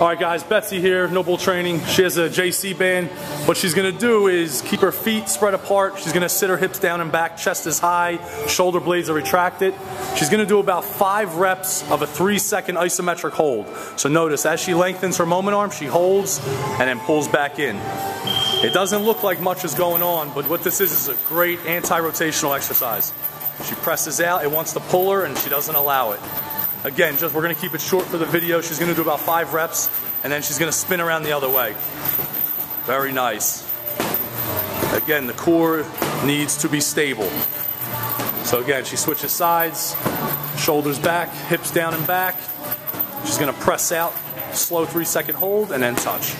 All right, guys, Betsy here, No Bull Training. She has a JC band. What she's gonna do is keep her feet spread apart. She's gonna sit her hips down and back, chest is high, shoulder blades are retracted. She's gonna do about five reps of a three second isometric hold. So notice, as she lengthens her moment arm, she holds and then pulls back in. It doesn't look like much is going on, but what this is is a great anti-rotational exercise. She presses out, it wants to pull her, and she doesn't allow it. Again, just we're gonna keep it short for the video. She's gonna do about five reps, and then she's gonna spin around the other way. Very nice. Again, the core needs to be stable. So again, she switches sides, shoulders back, hips down and back. She's gonna press out, slow three second hold, and then touch.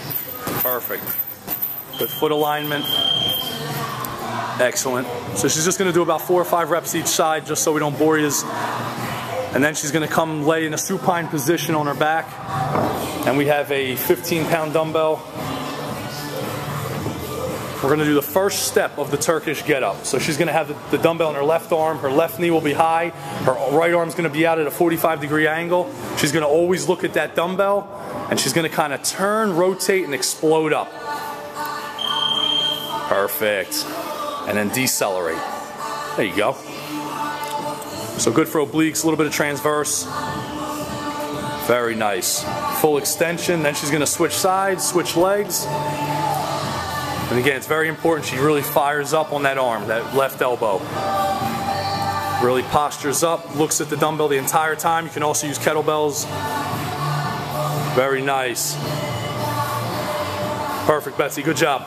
Perfect. Good foot alignment. Excellent. So she's just gonna do about four or five reps each side just so we don't bore you and then she's gonna come lay in a supine position on her back. And we have a 15 pound dumbbell. We're gonna do the first step of the Turkish get up. So she's gonna have the, dumbbell in her left arm, her left knee will be high, her right arm's gonna be out at a 45 degree angle. She's gonna always look at that dumbbell and she's gonna kind of turn, rotate, and explode up. Perfect. And then decelerate. There you go. So good for obliques, a little bit of transverse. Very nice. Full extension, then she's gonna switch sides, switch legs. And again, it's very important she really fires up on that arm, that left elbow. Really postures up, looks at the dumbbell the entire time. You can also use kettlebells. Very nice. Perfect, Betsy, good job.